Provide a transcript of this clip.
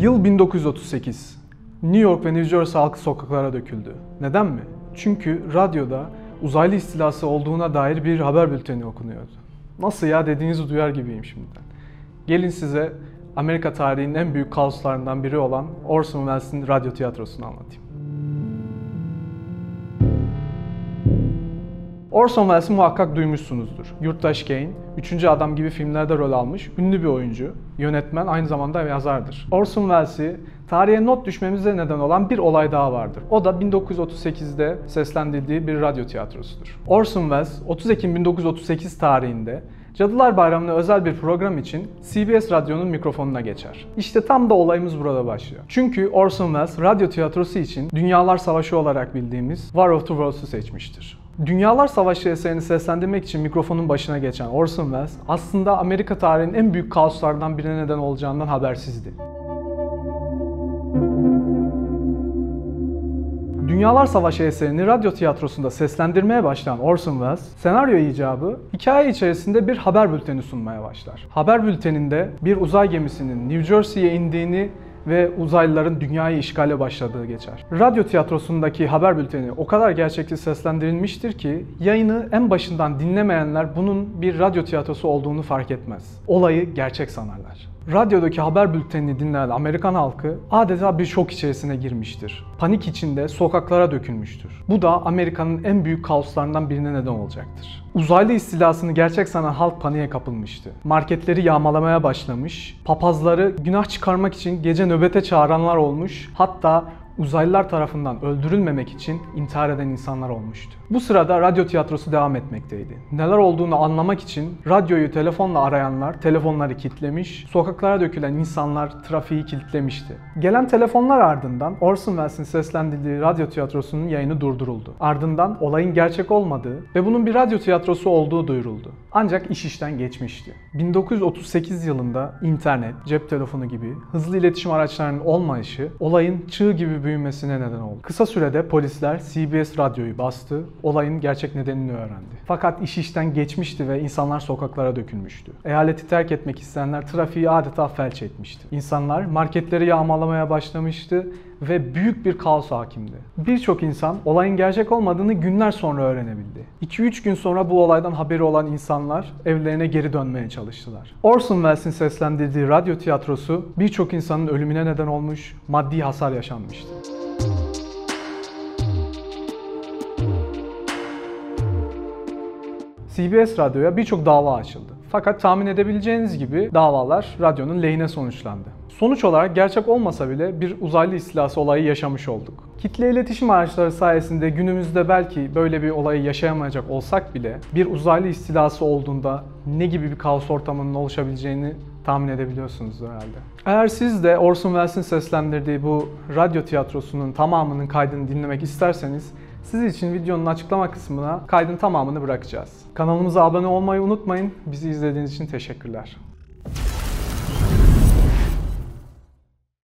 Yıl 1938. New York ve New Jersey halkı sokaklara döküldü. Neden mi? Çünkü radyoda uzaylı istilası olduğuna dair bir haber bülteni okunuyordu. Nasıl ya dediğinizi duyar gibiyim şimdiden. Gelin size Amerika tarihinin en büyük kaoslarından biri olan Orson Welles'in radyo tiyatrosunu anlatayım. Orson Welles'i muhakkak duymuşsunuzdur. Yurttaş Kane, Üçüncü Adam gibi filmlerde rol almış ünlü bir oyuncu, yönetmen, aynı zamanda yazardır. Orson Welles'i tarihe not düşmemize neden olan bir olay daha vardır. O da 1938'de seslendirildiği bir radyo tiyatrosudur. Orson Welles 30 Ekim 1938 tarihinde Cadılar Bayramı'na özel bir program için CBS Radyo'nun mikrofonuna geçer. İşte tam da olayımız burada başlıyor. Çünkü Orson Welles radyo tiyatrosu için Dünyalar Savaşı olarak bildiğimiz War of the Worlds'u seçmiştir. Dünyalar Savaşı eserini seslendirmek için mikrofonun başına geçen Orson Welles aslında Amerika tarihinin en büyük kaoslardan birine neden olacağından habersizdi. Dünyalar Savaşı eserini radyo tiyatrosunda seslendirmeye başlayan Orson Welles, senaryo icabı hikaye içerisinde bir haber bülteni sunmaya başlar. Haber bülteninde bir uzay gemisinin New Jersey'ye indiğini ve uzaylıların dünyayı işgale başladığı geçer. Radyo tiyatrosundaki haber bülteni o kadar gerçekçi seslendirilmiştir ki yayını en başından dinlemeyenler bunun bir radyo tiyatrosu olduğunu fark etmez. Olayı gerçek sanarlar. Radyodaki haber bültenini dinleyen Amerikan halkı adeta bir şok içerisine girmiştir. Panik içinde sokaklara dökülmüştür. Bu da Amerika'nın en büyük kaoslarından birine neden olacaktır. Uzaylı istilasını gerçek sanan halk paniğe kapılmıştı. Marketleri yağmalamaya başlamış, papazları günah çıkarmak için gece nöbete çağıranlar olmuş, hatta uzaylılar tarafından öldürülmemek için intihar eden insanlar olmuştu. Bu sırada radyo tiyatrosu devam etmekteydi. Neler olduğunu anlamak için radyoyu telefonla arayanlar telefonları kilitlemiş, sokaklara dökülen insanlar trafiği kilitlemişti. Gelen telefonlar ardından Orson Welles'in seslendirdiği radyo tiyatrosunun yayını durduruldu. Ardından olayın gerçek olmadığı ve bunun bir radyo tiyatrosu olduğu duyuruldu. Ancak iş işten geçmişti. 1938 yılında internet, cep telefonu gibi hızlı iletişim araçlarının olmayışı olayın çığ gibi büyümesine neden oldu. Kısa sürede polisler CBS radyoyu bastı, olayın gerçek nedenini öğrendi. Fakat iş işten geçmişti ve insanlar sokaklara dökülmüştü. Eyaleti terk etmek isteyenler trafiği adeta felç etmişti. İnsanlar marketleri yağmalamaya başlamıştı ve büyük bir kaos hakimdi. Birçok insan olayın gerçek olmadığını günler sonra öğrenebildi. 2-3 gün sonra bu olaydan haberi olan insanlar evlerine geri dönmeye çalıştılar. Orson Welles'in seslendirdiği radyo tiyatrosu birçok insanın ölümüne neden olmuş, maddi hasar yaşanmıştı. CBS Radyo'ya birçok dava açıldı. Fakat tahmin edebileceğiniz gibi davalar radyonun lehine sonuçlandı. Sonuç olarak gerçek olmasa bile bir uzaylı istilası olayı yaşamış olduk. Kitle iletişim araçları sayesinde günümüzde belki böyle bir olayı yaşayamayacak olsak bile bir uzaylı istilası olduğunda ne gibi bir kaos ortamının oluşabileceğini tahmin edebiliyorsunuz herhalde. Eğer siz de Orson Welles'in seslendirdiği bu radyo tiyatrosunun tamamının kaydını dinlemek isterseniz siz için videonun açıklama kısmına kaydın tamamını bırakacağız. Kanalımıza abone olmayı unutmayın. Bizi izlediğiniz için teşekkürler.